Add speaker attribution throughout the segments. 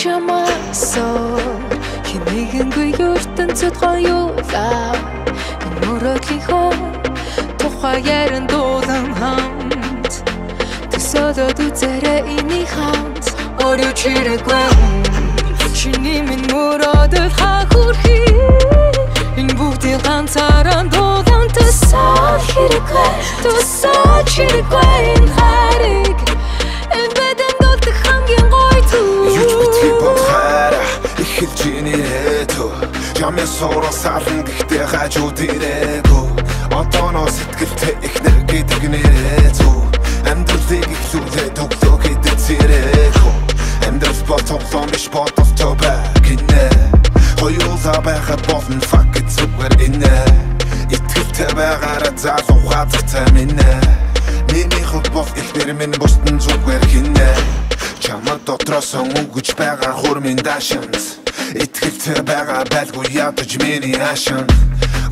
Speaker 1: чамаасоо химигэнгүй ертөнцөд гоёлаа мөрөдлийнхөө тухай яран дуулан хамт. Төсөөлөд үзэрэ иний хамт. Орё чирэгвэн чиний минь мөрөдөл хахурхи энэ бүгдийг ганцаараа дуулан төсөөл хэрэггүй төсөөл чирэггүй энэ хариг
Speaker 2: Ямын суурал сарн гэхдээ хажууд ирээгүй Одооно сэтгэлтэй ихнэр гэдэг нэрээзүү Амьдралыг ихлүүлээд өглөө гэдэг зэрэгүү Амьдрал бол тоглоом биш бодолтой бай гинэ. Хоёулаа байхад болно fuck it зүгээр инэ Итгэлтэй байгаараа залуу хазагтай минэ. Миний хувьд бол ихнэр минь бусдын зүгээр хинэ Чамд дотроос өнгөж байгаа хурмын даашинс Итгэлтэй байгаа байлгүй ядаж миний ашин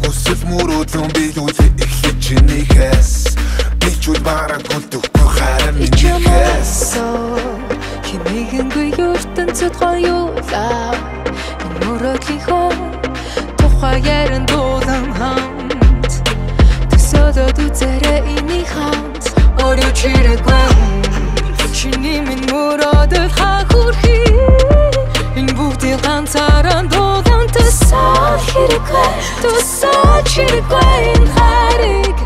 Speaker 2: Хүсэл мөрөөдлөн биелүүлээ эхлэж чинийхээс Би ч үл бараг гүлдэхгүй харин минийхээс
Speaker 1: химигэнгүй ертөнцөд гоёлаа мөрөдлийнхөө хэрэггүй төсөөл чирэггүй энэ хариг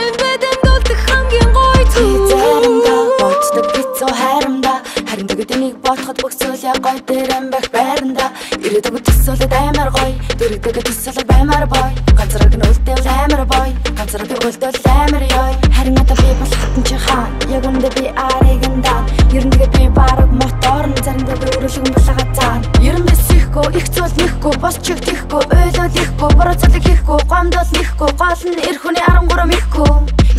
Speaker 1: энэ бэдэн дуулах хамгийн гоё
Speaker 3: заримда
Speaker 1: түү
Speaker 3: боддог бицүү хайрамда харин тэгээд энийг бодоход зүйл яг гой дээр юм байх байранда. Ирээдүг төсөөлөд амар гой дөрөгдөг төсөөлөд баймар бой. Ганцраг нь үлдээл амар бой ганцраг үлдээл амар ёй. Харин одоо би бол хийхгүй гомдол нэхгүй гол нь эр хүний 13 ихгүй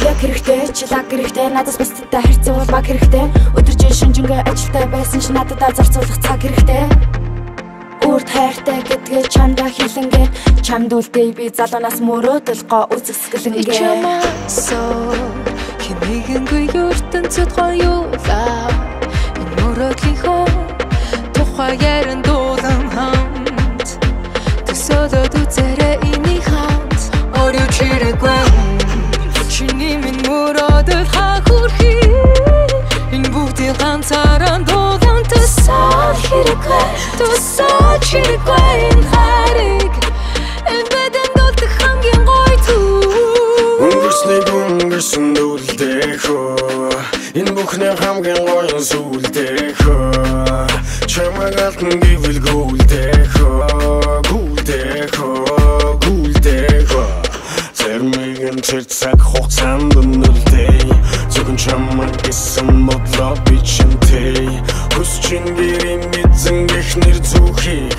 Speaker 3: Яг хэрэгтэй чилаг хэрэгтэй надаас бусдтай харьцан бол баг хэрэгтэй. Өдөржин шинжингээ ажилтай байсан ч надад зарцуулах цаг хэрэгтэй. Үрд хайртай гэдгээ чамда хэлэнгээ чамд үлдээ би залуунаас мөрөөдөл го үзэсгэлэнгээ
Speaker 1: химигэнгүй ертөнцөд гоёлаа энэ мөрөдлийнхөө тухай яран дуулан мөрөдөл хахурхи энэ бүгдийг ганцаараа дуулан төсөөл хэрэггүй төсөөл чирэггүй энэ хариг энэ бэдэн дуулах хамгийн гоё түү
Speaker 4: Өнгөрсний өнгөрсөн дүлдэхөө Энэ бүхний хамгийн гоё сүлдэхөө Чамаг алтан гэвэл гүлдэхөө Гүлдэхөө Гүлдэхөө Зэрмэгэн тэр гэсэн бодлоо би чинтэй Хүсчин гэрийн мэдэн эхнэр зүхийг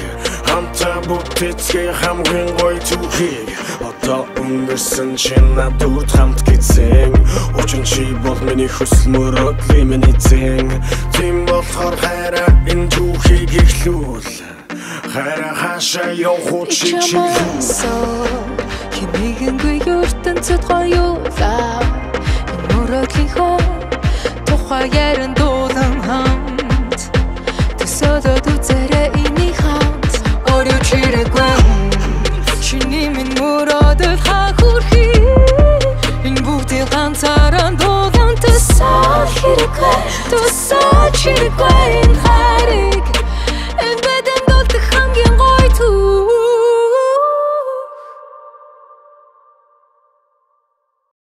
Speaker 4: Хамтаа бүтээцгээ хамгийн гоё түүхийг. Одоо өнгөрсөн чи надад хамт гизэн Учин чи бол миний хүсэл мөрөөдлийн миний зэн. Тийм болохоор хайраа энэ түүхийг эхлүүл. Хайраа хаашаа явах уу чи чи
Speaker 1: чамаасоо химигэнгүй ертөнцөд гоёлаа тухай